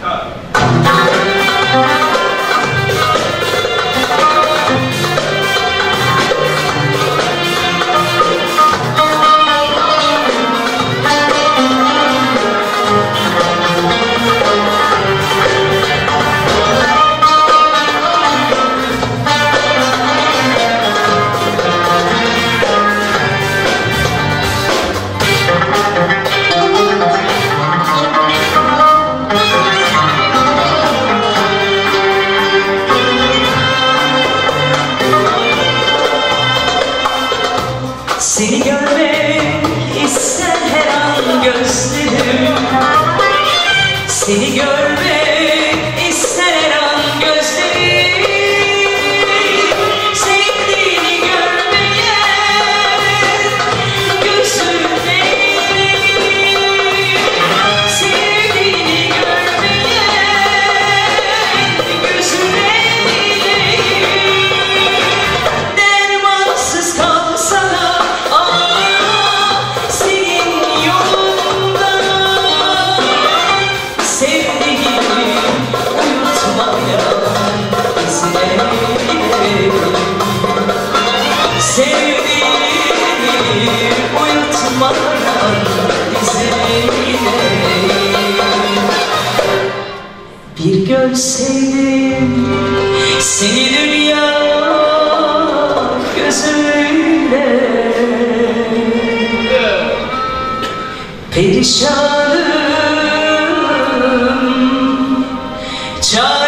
Cut. Seni görmek ister her an gözlerim Seni görmek görseydim seni dünya gözüyle. Perişanım, çare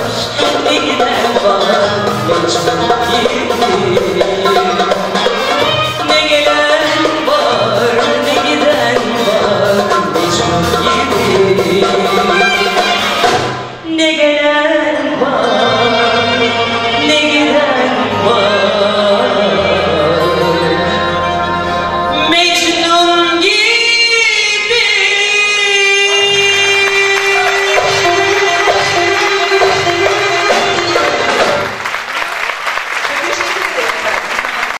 Thank you.